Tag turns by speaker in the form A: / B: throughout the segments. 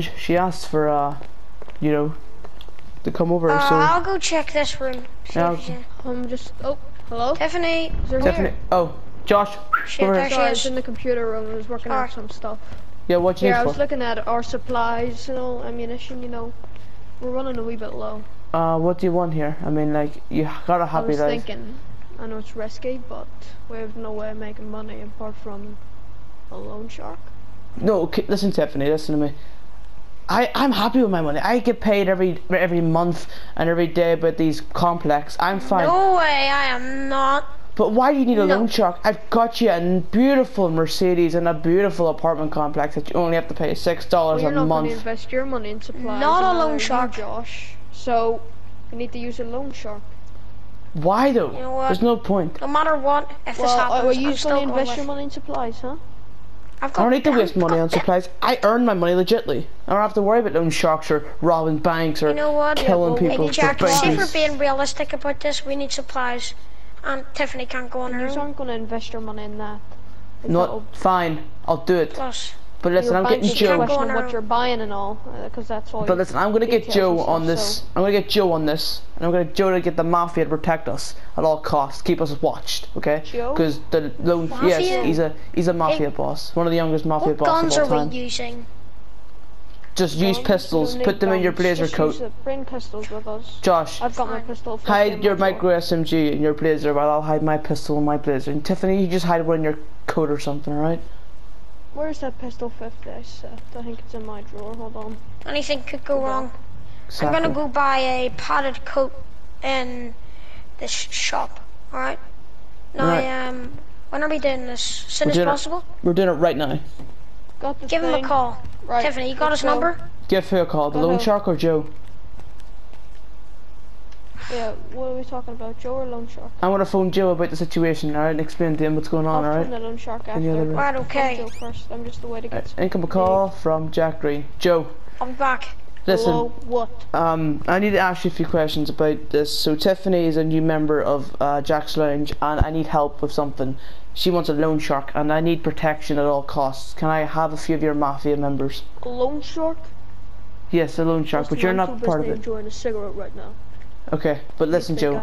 A: She asked for, uh, you know, to come over.
B: Uh,
A: so
B: I'll go check this room.
A: Yeah,
B: if she's in.
C: I'm just. Oh, hello.
B: Tiffany.
C: Is there
A: Tiffany.
C: here?
A: Oh, Josh.
B: Shit,
A: Come
B: there
A: here.
B: she
C: Sorry, I was
B: is.
C: in the computer room. I was working
B: Sorry.
C: on some stuff.
A: Yeah, what you
C: Yeah, I
A: need
C: was looking at our supplies, you know, ammunition, you know. We're running a wee bit low.
A: Uh, what do you want here? I mean, like, you got a
C: I
A: happy
C: was
A: life.
C: thinking, I know it's risky, but we have no way of making money apart from a loan shark.
A: No, okay, listen, Tiffany, listen to me. I, I'm happy with my money. I get paid every every month and every day about these complex. I'm fine.
B: No way, I am not.
A: But why do you need a
B: No.
A: loan shark? I've got you a beautiful Mercedes and a beautiful apartment complex that you only have to pay six
C: Well,
A: dollars
C: you're
A: a
C: not going
A: month.
C: to invest your money in supplies.
B: Not a loan shark.
C: Josh. So, you need to use a loan shark.
A: Why though?
B: You know what?
A: There's no point.
B: No matter what, if this
C: Well,
B: happens,
C: are
B: I'm
C: you
B: still
C: going to invest your money in supplies, huh?
B: I've
A: I don't need to waste money on supplies. I earn my money legitly. I don't have to worry about loan sharks or robbing banks or
B: You know what?
A: killing
C: well,
A: people
B: Hey,
A: for
B: Jack, see if we're being realistic about this. We need supplies. And Tiffany can't go on her own.
C: You aren't going to invest your money in that. Like,
A: Not fine. I'll do it.
B: Plus,
A: But listen, I'm getting
C: should
A: Joe.
B: Go
C: question
B: on
C: what you're buying and all, uh, because that's all.
A: But
C: your
A: listen, I'm gonna get Joe
C: stuff,
A: on this.
C: so-
A: I'm gonna get Joe on this, and I'm gonna get Joe to get the mafia to protect us at all costs, keep us watched, okay? Because the loan,
B: Mafia?
A: yes, he's a he's a mafia boss, one of the youngest mafia
B: what
A: bosses
B: guns
A: of
B: are
A: all
B: we
A: time.
B: using?
A: Just use
C: Guns,
A: pistols, put
C: need
A: them in your blazer
C: just
A: coat.
C: use the Bring pistols with us.
A: Josh,
C: I've got my
B: Fine.
C: pistol. flipped
A: hide your
C: my
A: micro SMG in your blazer while I'll hide my pistol in my blazer. And Tiffany, you just hide one in your coat or something, alright?
C: Drawer. Where's that pistol 50 I set? I think it's in my drawer. Hold on.
B: Anything could go
C: Okay.
B: wrong.
A: Exactly.
B: I'm gonna go buy a padded coat in this shop. All right. Now,
A: Right.
B: um, when are we doing this? As soon
A: We're
B: as
A: doing it-
B: possible.
A: We're doing it right now.
C: Got the
B: Give him a call.
C: Right.
B: Tiffany, you got
C: let's
B: his
C: go.
B: number?
A: Give who a call, the
C: Go
A: loan shark or Joe?
C: Yeah. What are we talking about? Joe or loan shark?
A: I'm gonna phone Joe about the situation, alright, and explain to him what's going on, alright?
C: I'll
A: alright?
C: phone the loan shark
A: In the
C: after.
A: other room.
B: Right,
C: Phone
B: okay.
C: Joe first. I'm just the way to get.
A: Right, income call from Jack Green. Joe,
B: I'm back.
A: listen,
C: Hello. What?
A: um, I need to ask you a few questions about this. So Tiffany is a new member of uh, Jack's Lounge, and I need help with something. She wants a loan shark, and I need protection at all costs. Can I have a few of your mafia members?
C: A loan shark?
A: Yes, a loan shark,
C: Must
A: but you're
C: I'm
A: not
C: too
A: part of
C: busy
A: it.
C: enjoying a cigarette right now.
A: Okay, but listen, Joe,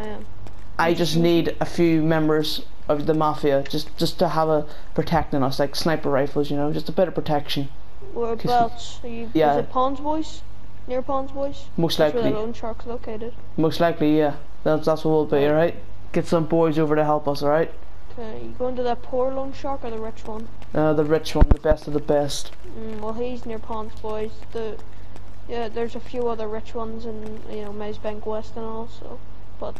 C: I.
A: I just need a few members of the mafia, just just to have a protecting us, like sniper rifles, you know, just a bit of protection.
C: Whereabouts? Are you?
A: Yeah.
C: Is it Ponsonbys? Near Ponsonbys?
A: Most
C: That's where the
A: likely,
C: loan shark's located.
A: most likely, yeah. That's that's what we'll be, alright. Get some boys over to help us, alright.
C: Okay, you going to that poor loan shark or the rich one?
A: Uh, the rich one, the best of the best.
C: Mm, well, he's near Ponsonbys. The yeah, there's a few other rich ones in you know Maze Bank West and all. So, but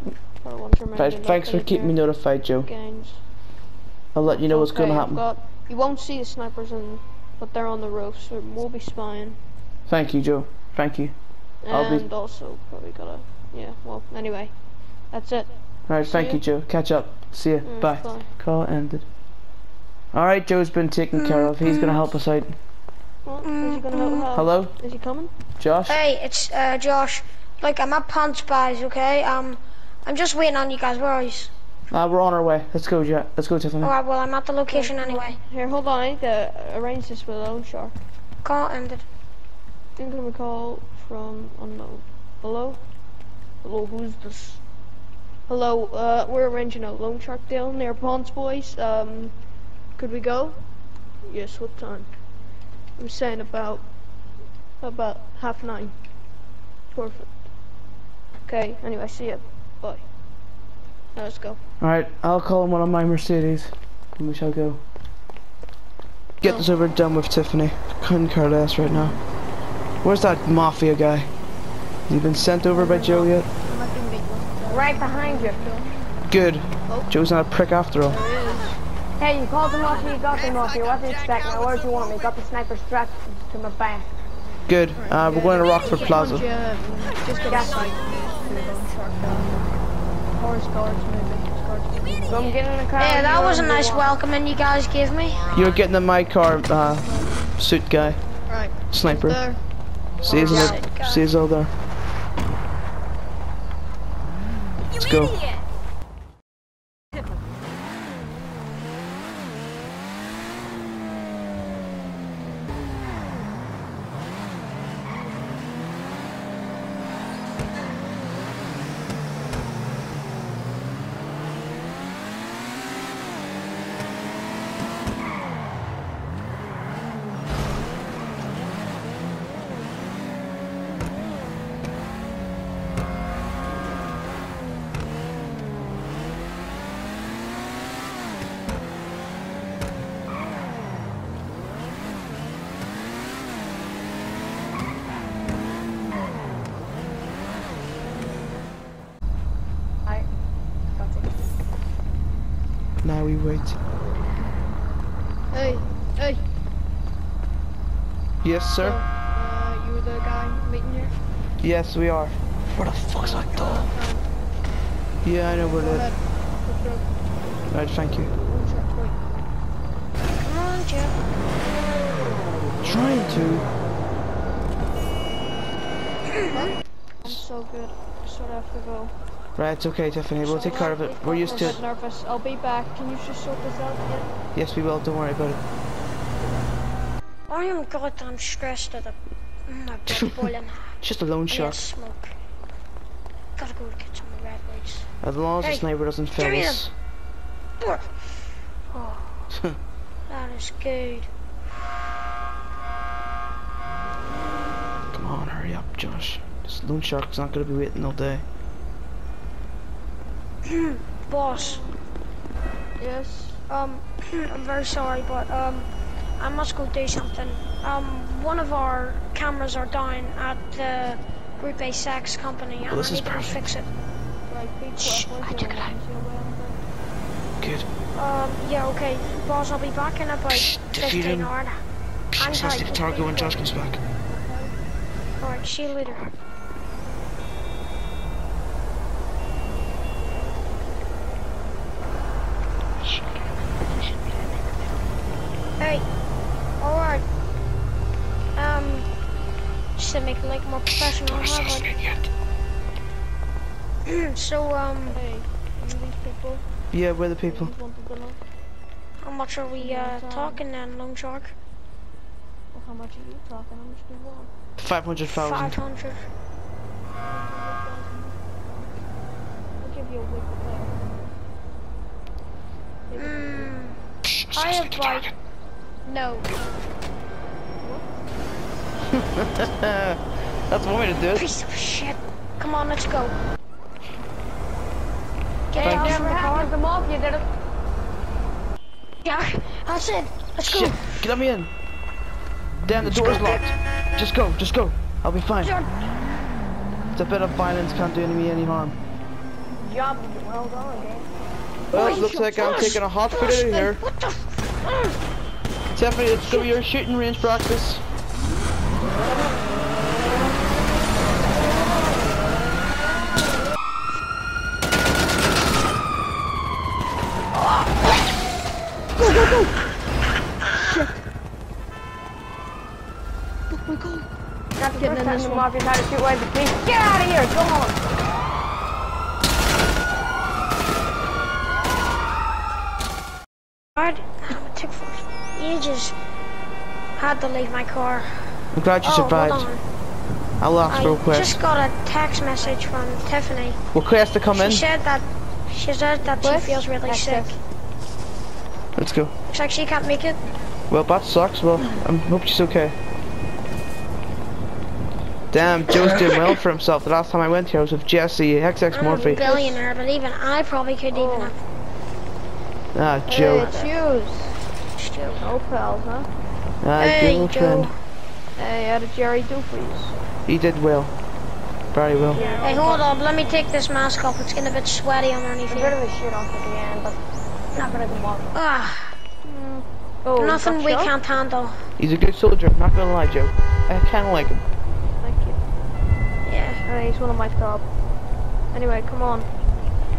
C: our ones are
A: Right, thanks for keeping me notified, Joe.
C: Gangs.
A: I'll let you know what's going to
C: I've
A: happen.
C: Got, you won't see the snipers, in, but they're on the roof, so we'll be spying.
A: Thank you, Joe. Thank you. I'll be-
C: And also probably gotta yeah. Well, anyway, that's it.
A: Alright, thank
C: ya.
A: you, Joe. Catch up. See ya.
C: Mm,
A: Bye.
C: bye.
A: Call ended. Alright, Joe's been taken care of. He's gonna help us out.
C: Well, is he gonna help? how-
A: Hello,
C: Is he coming?
A: Josh?
B: Hey, it's uh, Josh. Look, I'm at Ponsonbys, okay? Um, I'm just waiting on you guys. Where are you?
A: Uh, we're on our way. Let's go, Jack. Let's go, Tiffany.
B: Alright, well, I'm at the location anyway.
C: Here, hold on. I need to arrange this with a loan shark.
B: Call ended.
C: Incoming call from unknown. Hello? Hello, who's this? Hello, uh, we're arranging a loan shark deal near Ponsonbys. Um, could we go? Yes, what time? I'm saying about, about half nine. Perfect. Okay, anyway, see ya. Bye. Now let's go.
A: Alright, I'll call him one of my Mercedes. And we shall go. Get this over and done with, Tiffany. Couldn't care less right now. Where's that mafia guy? Has he been sent over by Joe yet?
D: Right behind you.
A: Good. Oh. Joe's not a prick after all.
D: Hey, you called them off, you got them off. You wasn't expect? Now, where'd you want me? Got the sniper strapped to my back.
A: Good. Uh, we're going to Rockford Plaza.
C: Yeah, just get
D: Gas.
C: outside. Loan shark down. Or scars, maybe.
D: So I'm getting in the car.
B: Yeah, that was a nice
D: to walk.
B: welcoming you guys gave me.
A: You're getting in my car, uh, suit guy.
C: Right.
A: Sniper.
C: There.
A: See his,
B: Yeah.
A: see his all there. Let's go. we wait.
C: Hey, hey.
A: Yes,
C: So,
A: sir.
C: uh, you the guy meeting here?
A: Yes, we are. Where the fuck's that door?
C: Um,
A: Yeah, I know where
C: go
A: it
C: ahead. Go through.
A: is. Right, thank you.
C: One shot point.
B: Come on, Joe.
A: Trying to.
C: I'm so good. I sort of have to go.
A: Right, it's okay, Tiffany. We'll take care of it. We're used to
C: I'm
A: it.
C: nervous. I'll be back. Can you just sort this out? Yeah.
A: Yes, we will. Don't worry about it.
B: I am goddamn stressed at the. Mm, My blood boiling.
A: Just a lone shot.
B: smoke. Gotta go get some red lights.
A: As long as
B: Hey,
A: the sniper doesn't fail us.
B: Oh, that is good.
A: Come on, hurry up, Josh. This lone shark's not gonna be waiting all day.
B: Boss,
C: Yes.
B: um, I'm very sorry, but um, I must go do something. Um, one of our cameras are down at the Gruppe Sechs company, and
A: this
B: I
A: is
B: need to fix it.
C: Quick.
A: Shh, I took it out.
C: alarms? Your way on
A: Good.
B: Um, yeah, okay, boss, I'll be back in about
A: Psh, defeat
B: 15
A: him.
B: hours.
A: Psh,
B: I'm tight.
A: target when Josh comes back.
B: Alright, see you later. Like more professional, huh?
A: yet.
B: So, um,
C: Hey, are these people?
A: Yeah, we're the people.
C: Just wanted to know.
B: how much are we, uh, talking then, Lone Shark?
C: Well, how much are you talking? How much do you want?
A: 500,000.
B: 500.
C: I'll give you a week of that.
B: Hmm, I have
A: the
B: like, no.
A: That's one way to do it.
B: Piece of shit. Come on, let's go. Get
A: Thank
B: down
A: you.
B: from the car.
D: to Mafia, did it?
B: Yeah, that's it. Let's go.
A: Shit, get let me in. Damn, the door's locked. Just go, just go. I'll be fine.
B: John.
A: It's a bit of violence can't do me any harm.
D: Job well done, game.
A: Well,
B: Wait,
A: looks like I'm taking a hot
B: Flash,
A: fit out here.
B: What the? f- mm.
A: Tiffany, it's gonna be your shooting range practice.
D: Mafia away the. Get out of here, come on!
B: Hard. Oh, it took for ages. Had to leave my car.
A: I'm glad you
B: oh,
A: survived.
B: hold on.
A: I'll ask for a
B: I
A: request.
B: just got a text message from Tiffany.
A: Request to come
B: She
A: in.
B: said that she said that she feels really
D: Text
B: sick.
D: us.
A: Let's go.
B: Looks like she can't make it.
A: Well, that sucks. Well, I hope she's okay. Damn, Joe's doing well for himself. The last time I went here, I was with Jesse, XX
B: I'm
A: Murphy.
B: a billionaire, but even I probably couldn't
D: Oh.
B: even have
A: Ah,
D: Hey,
A: Joe.
D: choose.
B: Joe.
D: No pals, huh?
A: Ah,
B: Hey, Joe.
A: friend.
C: Hey, how did Jerry do for you?
A: He did well. Very well.
B: Hey, hold on. Let me take this mask off. It's getting a bit sweaty underneath
D: A bit
B: here.
D: of a shit off at the end, but not gonna come off.
B: Ah,
C: Oh,
B: nothing we
C: shot?
B: can't handle.
A: He's a good soldier, I'm not gonna lie, Joe. I kinda like him.
C: Thank you.
B: Yeah.
C: Hey, he's one of my top. Anyway, come on.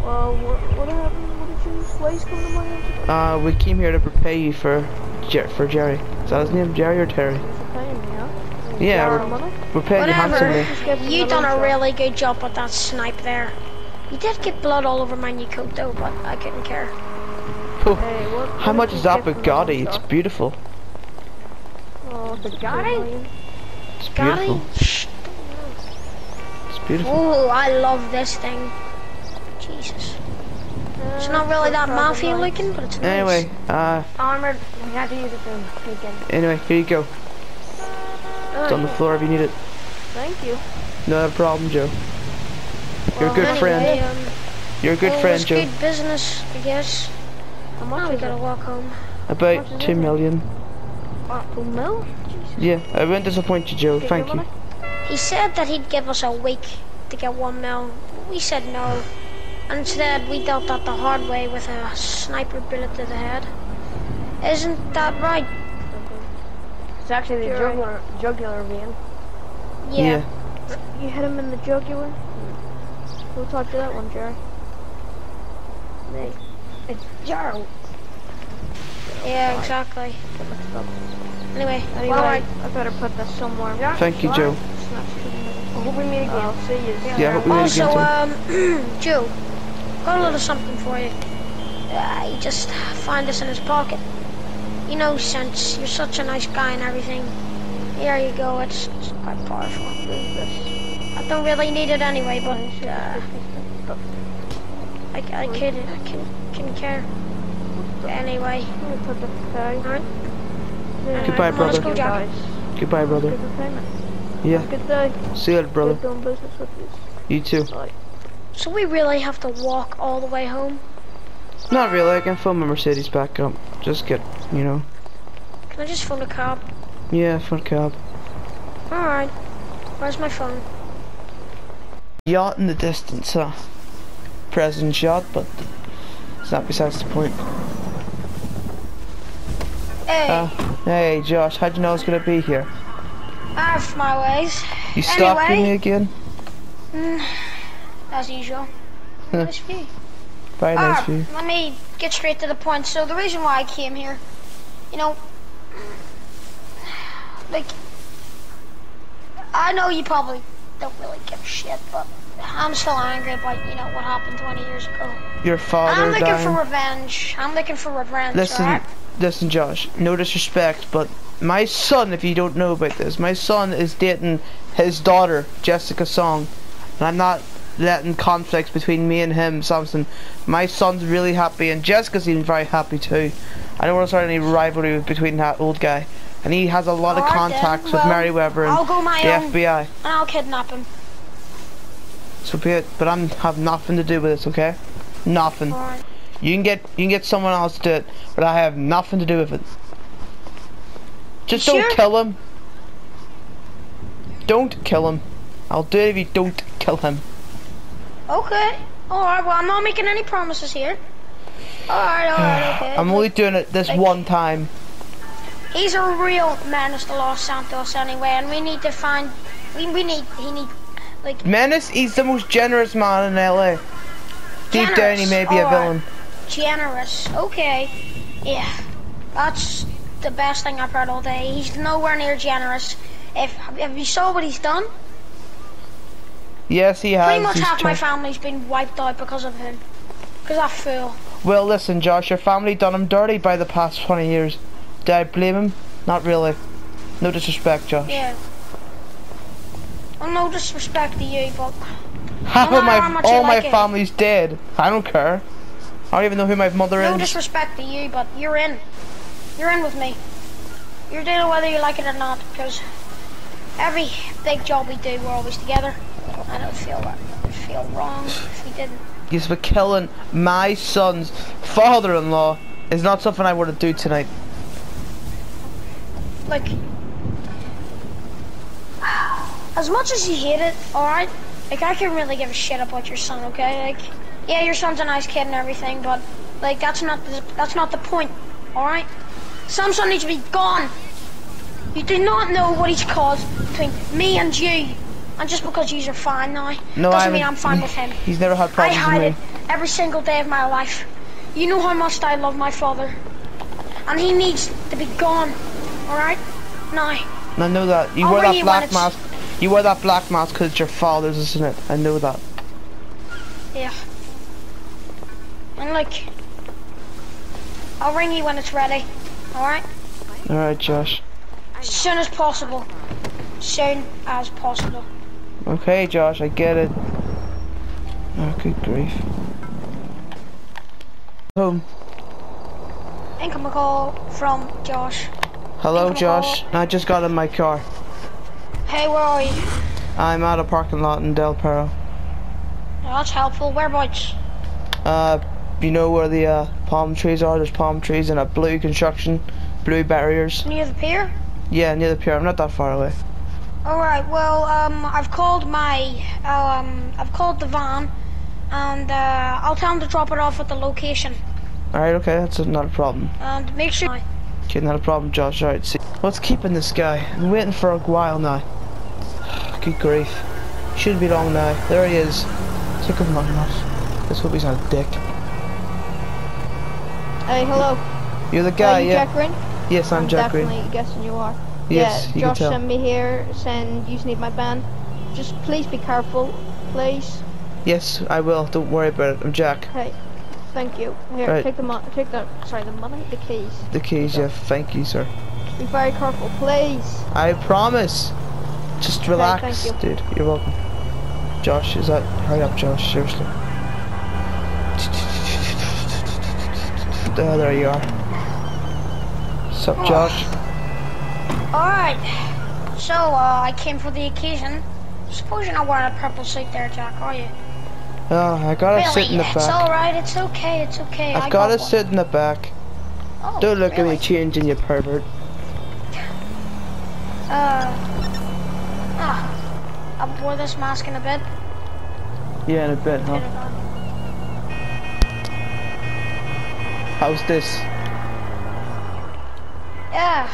C: Well, what, what happened? What did you slaves come to my house?
A: Uh, we came here to prepare you for Jer- for Jerry. Is that his name, Jerry or Terry?
C: For paying me, huh?
A: Yeah,
C: Got
A: we're,
C: money?
A: we're paying you
B: Whatever.
A: handsomely.
C: Just give me
B: You done a really good job with that snipe there. You did get blood all over my new coat though, but I couldn't care.
A: Oh,
C: Hey, what,
A: how much is that
C: get for
A: Bugatti? It's beautiful.
C: Oh,
D: Bugatti?
A: It's
B: Got
A: beautiful.
B: it? Shh.
A: It's beautiful.
B: Oh, I love this thing. Jesus. It's not really that mafia looking, but it's nice.
A: Anyway, uh,
D: Armored, we had to use it to
A: anyway, here you go. It's on the floor if you need it.
C: Thank you.
A: No problem, Joe. You're a good
B: Anyway,
A: friend.
B: Um,
A: You're a good friend, Joe.
B: good business, I guess.
C: How much
B: we gotta
C: it?
B: walk home.
A: About two million. two.
C: What, two mil? Jesus.
A: Yeah, I won't disappoint you, Joe. Thank
C: your
A: you.
B: He said that he'd give us a week to get one mil. We said no. And instead, we dealt that the hard way with a sniper bullet to the head. Isn't that right?
D: It's actually the
B: Sure.
D: jugular, jugular vein.
B: Yeah.
C: You hit him in the jugular. We'll talk to that one, Jerry.
D: Hey, it's Gerald.
B: Yeah, exactly. Anyway,
C: Anyway,
B: alright.
C: I better put this somewhere.
A: Thank you, Joe.
C: I hope we meet again. I'll see you.
A: Yeah, I hope we meet
B: Also,
A: again too.
B: um, Joe, got a little something for you. Uh, he just found this in his pocket. You know, since you're such a nice guy and everything, here you go. It's, it's quite powerful. I don't really need it anyway, but uh, I, I could, I can, can care. Anyway,
C: Let me put the tag.
B: alright.
C: Yeah,
A: Goodbye,
B: come on, let's
A: brother.
B: go, Jack.
A: Goodbye, brother. Yeah.
C: Good day.
A: See you, brother.
C: Good doing business with you.
A: You too.
B: So we really have to walk all the way home.
A: Not really. I can fill my Mercedes back up. Just get, you know.
B: Can I just phone a cab?
A: Yeah, phone a cab.
B: Alright. Where's my phone?
A: Yacht in the distance, huh? President's yacht, but it's not besides the point.
B: Hey,
A: Uh, hey, Josh, how'd you know I was gonna be here?
B: I have my ways.
A: You stalking
B: Anyway.
A: me again?
B: Mm, as usual. Nice view.
A: Very nice
B: Ah,
A: you.
B: let me get straight to the point. So the reason why I came here, you know, like, I know you probably don't really give a shit, but I'm still angry about, you know, what happened 20 years ago.
A: Your father I'm
B: looking
A: dying.
B: for revenge. I'm looking for revenge,
A: Listen,
B: alright?
A: listen, Josh. No disrespect, but my son, if you don't know about this, my son is dating his daughter, Jessica Song, and I'm not letting conflicts between me and him, Samson. My son's really happy, and Jessica seems very happy too. I don't want to start any rivalry between that old guy, and he has a lot of
B: Alright then,
A: contacts with
B: well,
A: and
B: I'll go my
A: the
B: own.
A: FBI.
B: And I'll kidnap him.
A: So be it, but I'm have nothing to do with this, okay? Nothing.
B: Alright.
A: You can get you can get someone else to do it, but I have nothing to do with it. Just
B: You
A: don't
B: sure?
A: kill him. Don't kill him. I'll do it if you don't kill him.
B: Okay. Alright, well, I'm not making any promises here. Alright, alright, okay.
A: I'm only doing it this
B: Like-
A: one time.
B: He's a real menace to Los Santos anyway, and we need to find. We, we need. He need. Like.
A: Menace, he's the most generous man in LA. Deep down, he
B: Generous,
A: may be a villain.
B: Generous. Okay. Yeah. That's the best thing I've heard all day. He's nowhere near generous. If, if you saw what he's done,
A: Yes, he has.
B: pretty much
A: he's
B: half my family's been wiped out because of him. Because that fool.
A: well, listen, Josh, your family done him dirty by the past 20 years. Do I blame him? Not really. No disrespect, Josh.
B: Yeah. Well, no disrespect to you, but
A: Half
B: No
A: of my
B: how much you
A: all my
B: it.
A: family's dead. I don't care. I don't even know who my mother
B: no
A: is.
B: No disrespect to you, but you're in. You're in with me. You're doing it whether you like it or not, because every big job we do, we're always together. I don't feel. It would feel wrong if we didn't.
A: Yes, but killing my son's father-in-law is not something I want to do tonight.
B: Like, as much as you hate it, alright? Like, I can really give a shit about your son, okay? Like, yeah, your son's a nice kid and everything, but, like, that's not the, that's not the point, alright? Samson needs to be gone. You do not know what he's caused between me and you. And just because you are fine now,
A: No, I
B: doesn't mean I'm fine with him.
A: He's never had
B: I
A: problems
B: hide
A: with
B: it every single day of my life. You know how much I love my father. And he needs to be gone, alright? Now,
A: And I know that. You
B: I'll
A: wear that black mask. You wear that black mask because it's your father's, isn't it? I know that.
B: yeah. And like, I'll ring you when it's ready, alright?
A: Alright, Josh.
B: As soon as possible. Soon as possible.
A: Okay, Josh, I get it. Oh, good grief. Home.
B: Income call from Josh.
A: Hello,
B: Income
A: Josh. I just got in my car.
B: Hey, where are you?
A: I'm at a parking lot in Del Perro.
B: That's helpful. Whereabouts?
A: Uh, you know where the uh, palm trees are? There's palm trees and a blue construction, blue barriers.
B: Near the pier?
A: Yeah, near the pier. I'm not that far away.
B: Alright, well, um, I've called my, um, I've called the van, and uh, I'll tell him to drop it off at the location.
A: Alright, okay, that's not a problem.
B: And make sure.
A: Okay, not a problem, Josh. Alright, see. What's keeping this guy? I'm waiting for a while now. Good grief. Shouldn't be long now. There he is. Sick him long enough. Let's hope he's not a dick.
C: Hey, hello.
A: You're the
C: Are
A: guy,
C: you
A: yeah?
C: Jack Green?
A: Yes, I'm, Jack Green.
C: definitely guessing you are.
A: Yes,
C: yeah,
A: you
C: Josh sent me here saying you need my band. Just please be careful, please.
A: Yes, I will. Don't worry about it. I'm Jack.
C: Hey, thank you. Here,
A: Right.
C: take the money. take the sorry the money, the keys.
A: The keys, yeah. Thank you, sir.
C: Be very careful, please.
A: I promise. Just relax,
C: thank
A: dude. You're welcome. Josh, is that? Hurry up, Josh. Seriously. Oh, there you are. Sup, oh. Josh?
B: Alright. So, uh, I came for the occasion. Suppose you're not wearing a purple suit there, Jack, are you?
A: Oh, I gotta
B: really?
A: sit in the back.
B: it's alright, it's okay, it's okay. I
A: I've gotta
B: got
A: sit in the back.
B: Oh,
A: Don't look
B: really?
A: at me changing, you pervert.
B: Uh, ah, I wore this mask in a bit.
A: Yeah, in a bit, huh? How's this?
B: Yeah,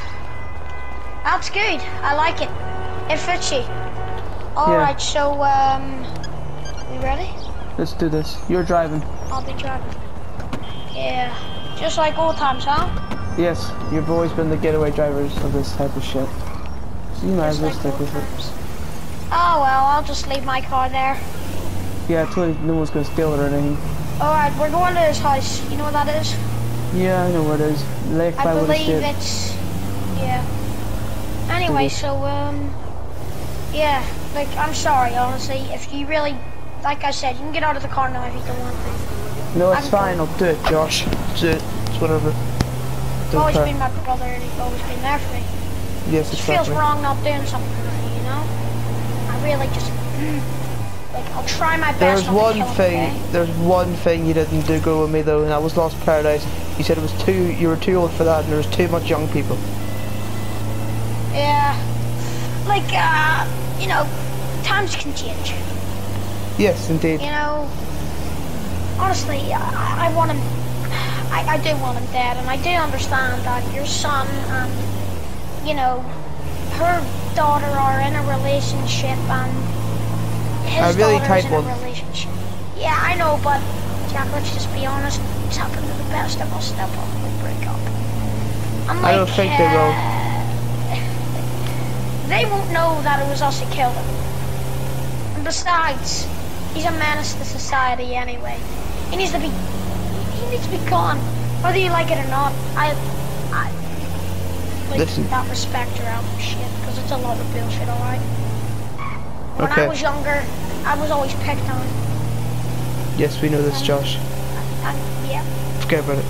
B: that's good. I like it. It fits you. Alright, so, um, we ready?
A: Let's do this. You're driving.
B: I'll be driving. Yeah, just like old times, huh?
A: Yes, you've always been the getaway drivers of this type of shit. So you might as well stick with it.
B: Oh well, I'll just leave my car there.
A: Yeah, I told you no one's gonna steal it or anything.
B: Alright, we're going to his house. You know what that is?
A: Yeah, I know what it is. Lake
B: I
A: by
B: believe it's yeah. Anyway, so um yeah, like I'm sorry, honestly. If you really like I said, you can get out of the car now if you don't want to.
A: No, it's
B: I'm
A: fine. I'll do it, Josh. Do it. It's whatever.
B: You've always
A: care.
B: been my brother and you've always been there for me.
A: Yes,
B: It feels wrong not doing something for me, you know? I really just like I'll try my best
A: There's one
B: kill him,
A: thing.
B: okay?
A: There's one thing you didn't do go with me though, and that was Lost Paradise. You said it was too. You were too old for that, and there was too much young people.
B: Yeah. Like uh you know, times can change.
A: Yes, indeed.
B: You know, honestly, I, I want him. I, I do want him dead, and I do understand that your son and you know her daughter are in a relationship, and his
A: A really
B: daughter's
A: tight
B: in
A: one.
B: a relationship. Yeah, I know, but Jack, let's just be honest. It's happened to the best of us. They'll probably break up. I'm
A: I don't
B: like,
A: think they will.
B: They won't know that it was us who killed him. And besides, he's a menace to society anyway. He needs to be, he needs to be gone, whether you like it or not. I, I, like
A: Listen.
B: that respect around shit, because it's a lot of bullshit, alright? When
A: Okay.
B: I was younger, I was always picked on.
A: Yes, we know this, Josh.
B: Yeah,
A: Forget about it.